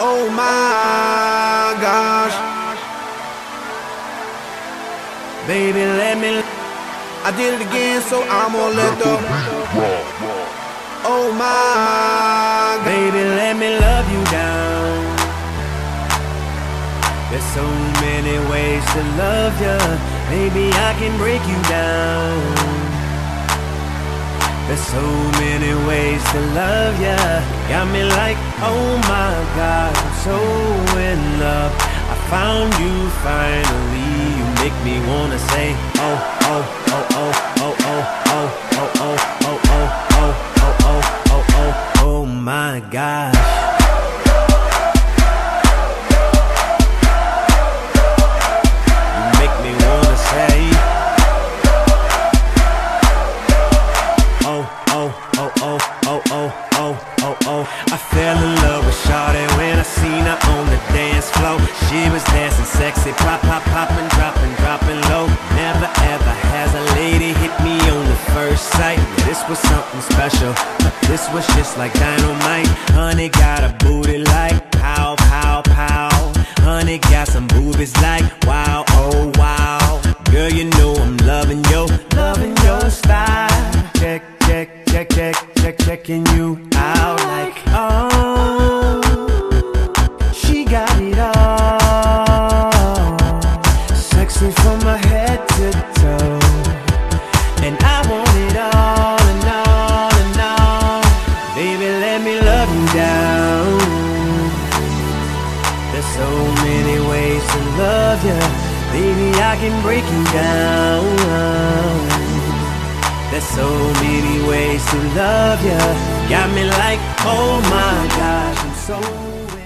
Oh my gosh. Baby, let me. I did it again, so I'm gonna let the. Oh my. Baby, let me love you down. There's so many ways to love you. Maybe I can break you down. There's so many ways to love ya. Got me like, oh my God, I'm so in love. I found you finally. You make me wanna say, oh, oh, oh, oh, oh, oh, oh, oh, oh, oh, oh, oh, oh, oh, oh, oh, oh my gosh. Oh, oh, oh, oh, oh, oh. I fell in love with Shawty when I seen her on the dance floor. She was dancing sexy, pop, pop, popping, dropping, dropping low. Never ever has a lady hit me on the first sight. This was something special. This was just like dynamite. Honey got a booty like checking you out like oh. She got it all, sexy from my head to toe, and I want it all and all and all. Baby, let me love you down. There's so many ways to love you. Baby, I can break you down. There's so many ways to love you. Got me like, oh my gosh, I'm so.